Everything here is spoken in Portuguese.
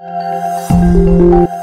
Música